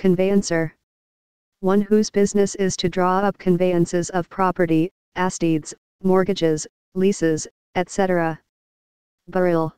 Conveyancer. One whose business is to draw up conveyances of property, as deeds, mortgages, leases, etc. Baril.